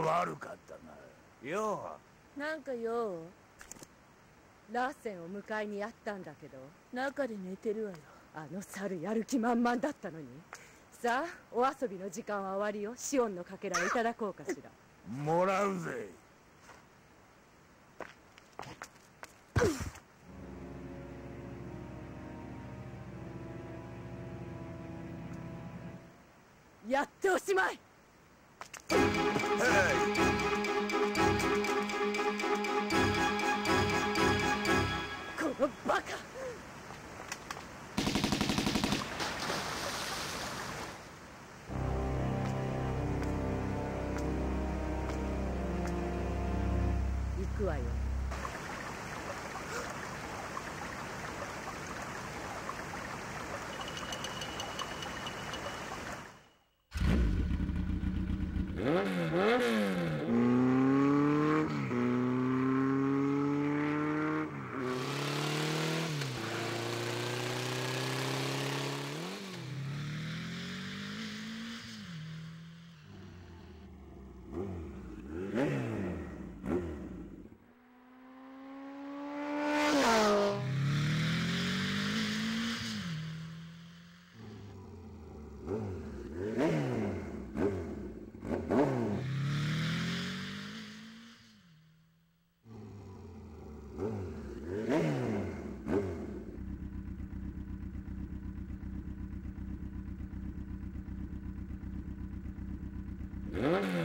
が悪かったな。よなんかよラッセンを迎えにやったんだけど。中で寝てるわよ。あの猿やる気満々だったのに。さあお遊びの時間は終わりよ。シオンのかけらをいただこうかしら。もらうぜ。やっておしまいこの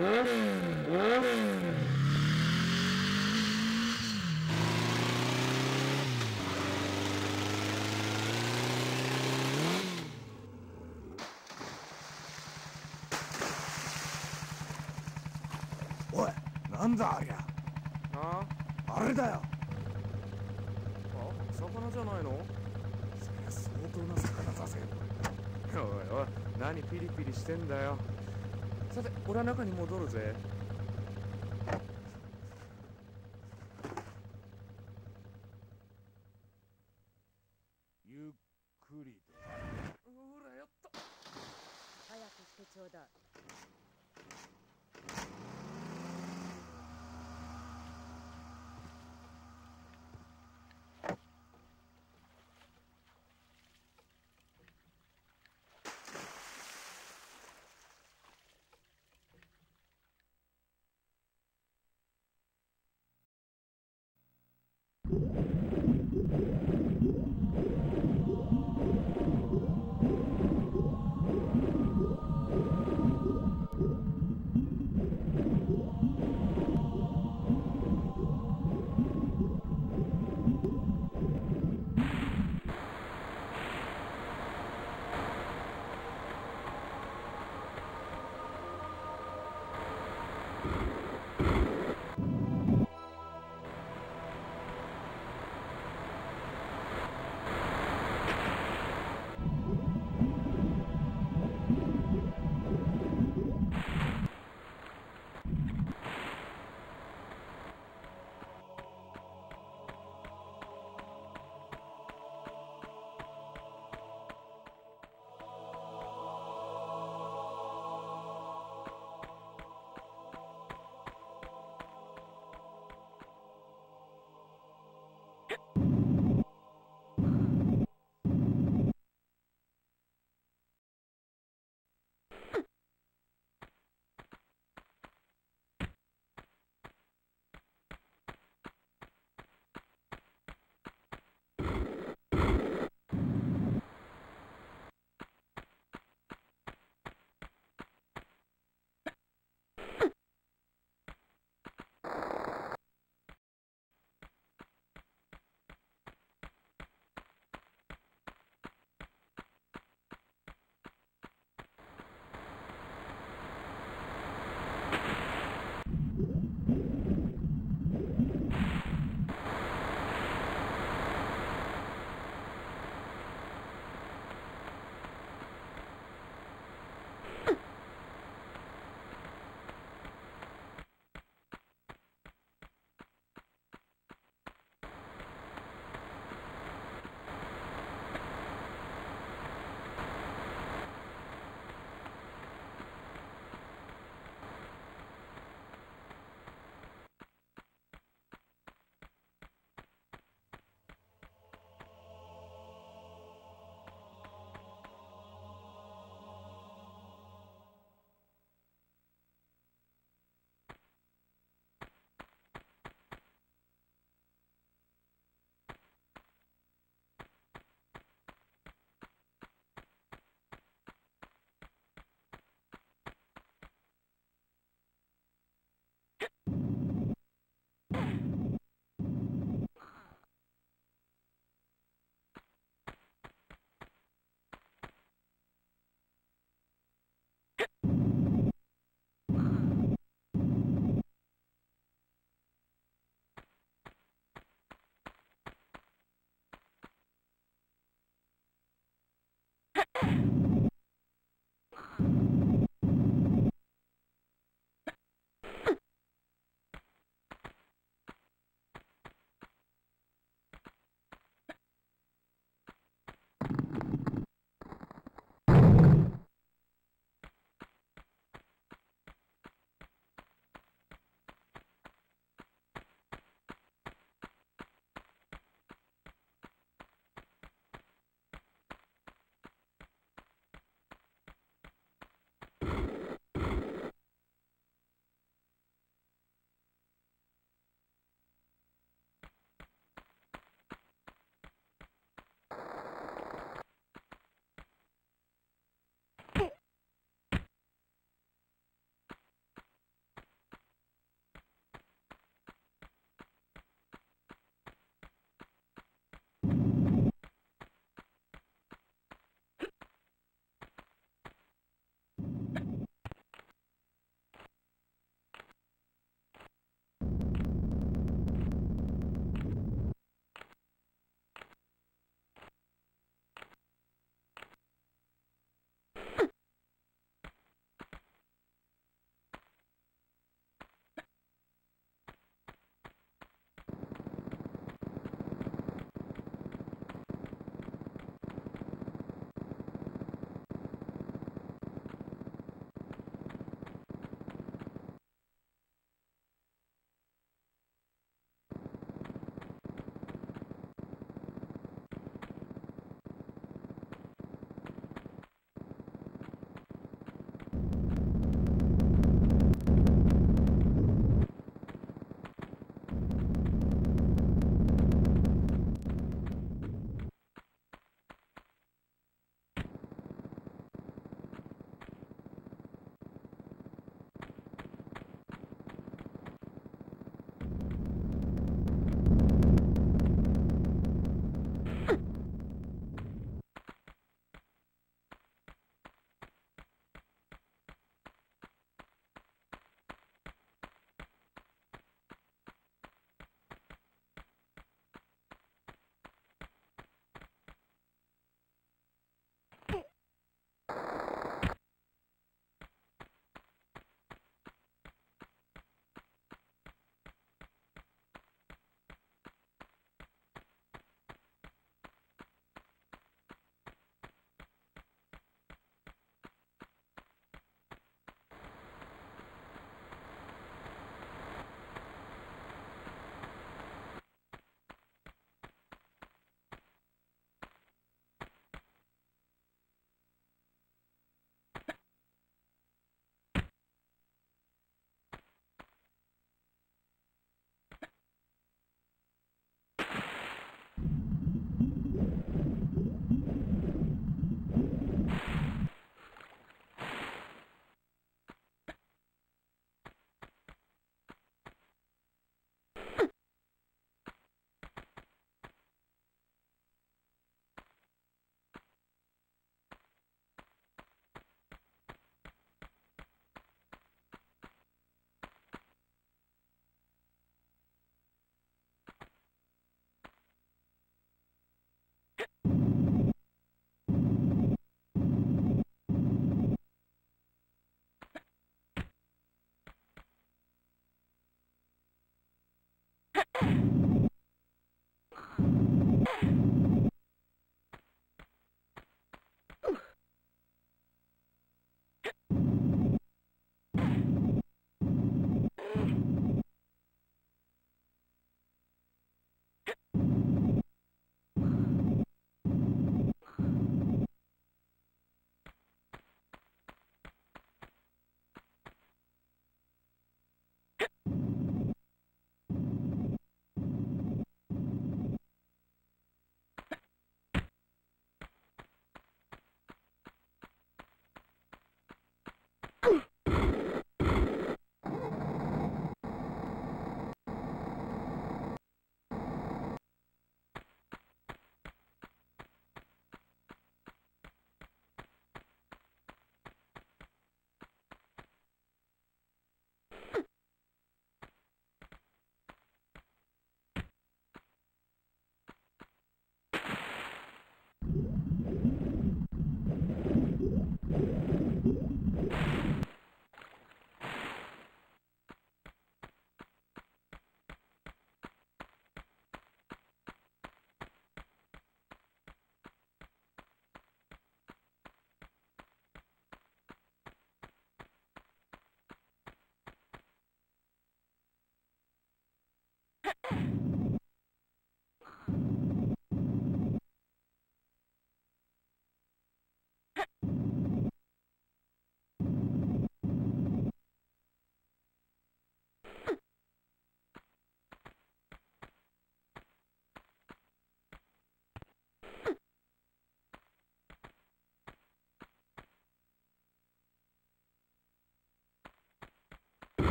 おいなんだありゃ。あ？あれだよ。あ魚じゃないの？そりゃ相当な魚だぜ。おいおい何ピリピリしてんだよさて俺は中に戻るぜ。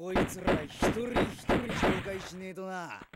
こいつら一人一人紹介しねえとな。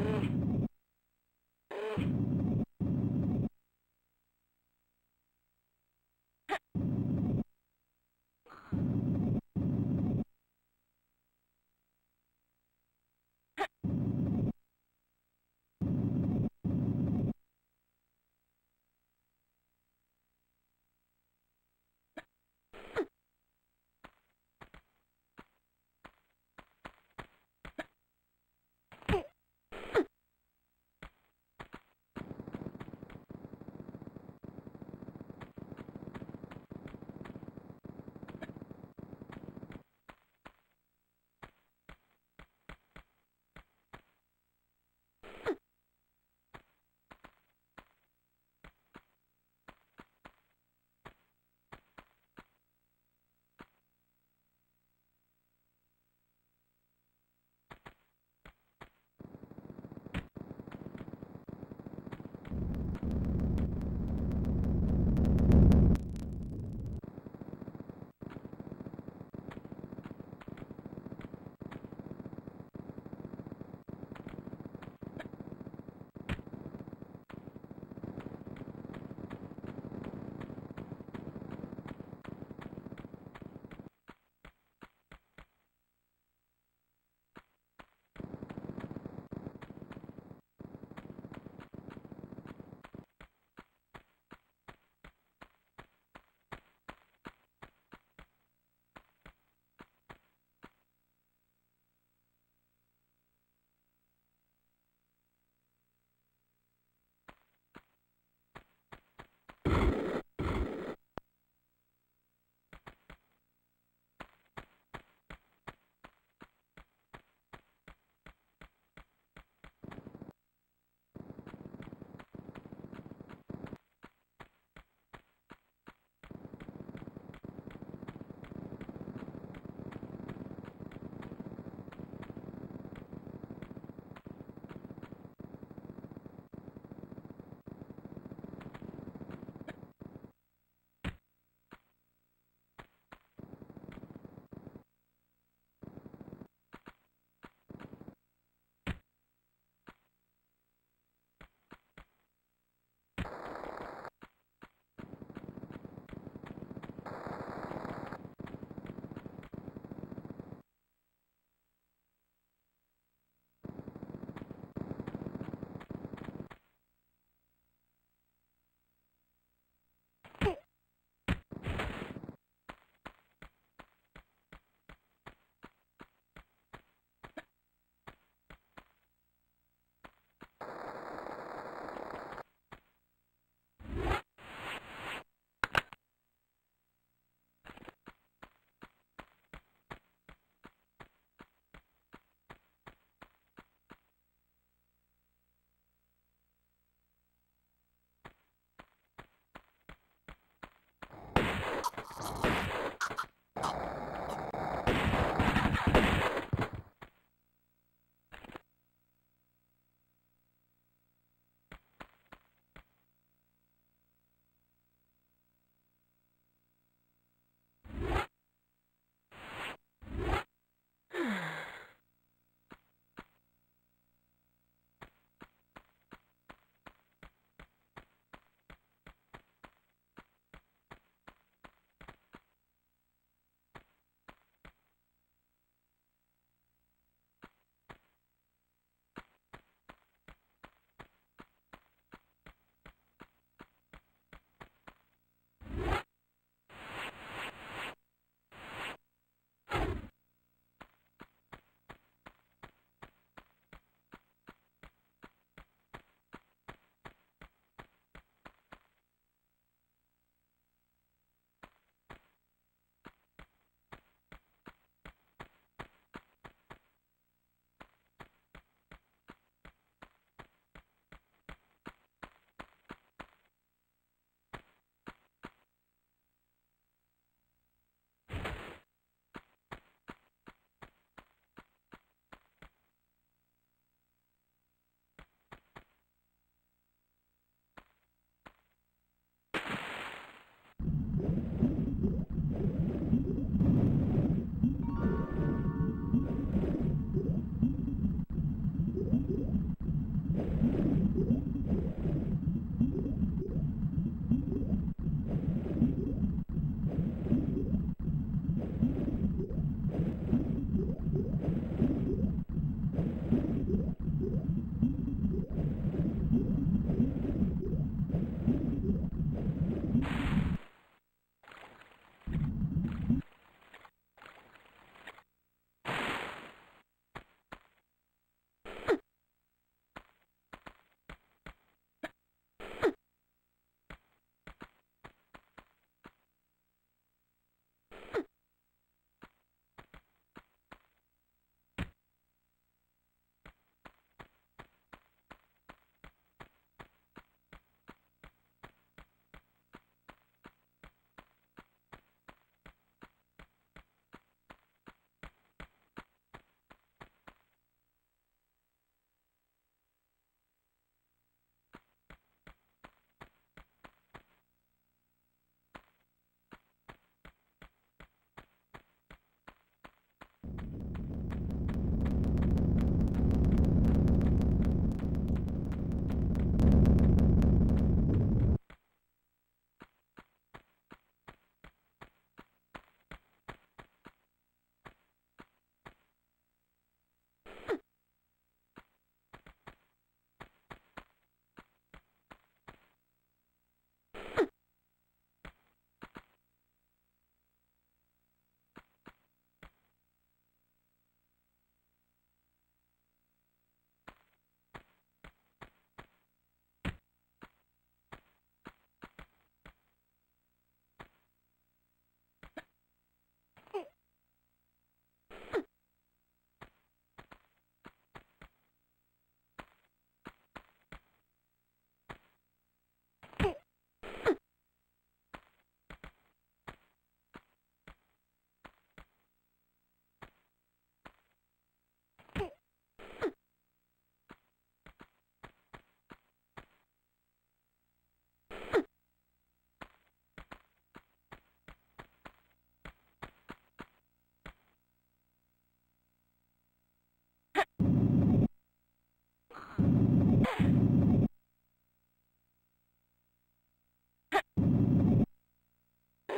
Ugh.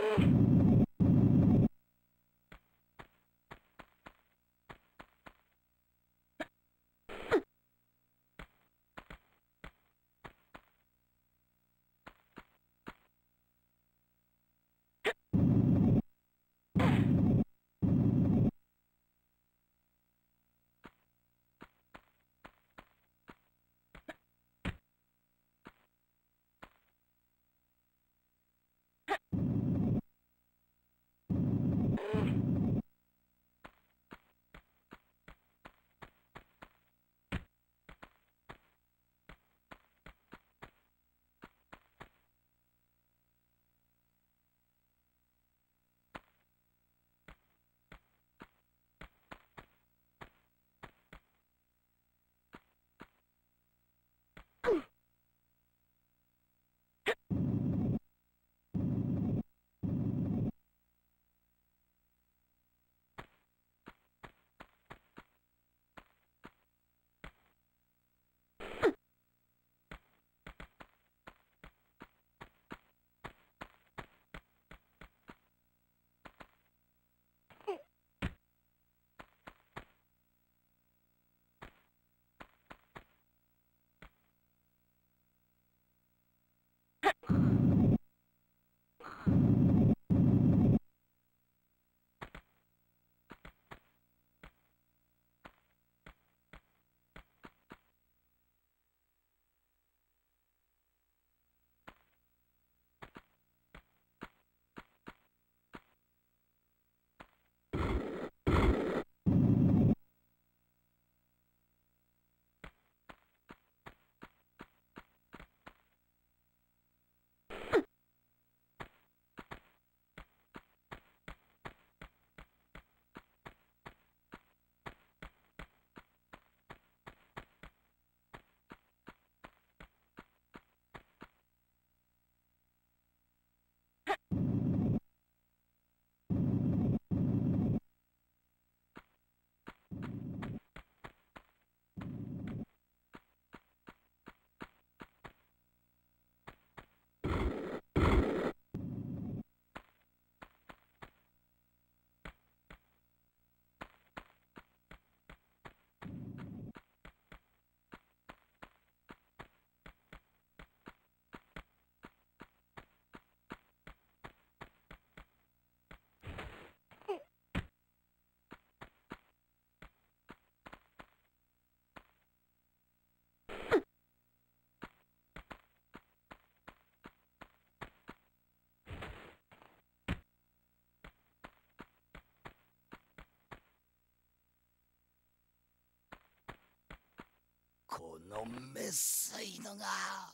Mm-hmm. このめっさいのが。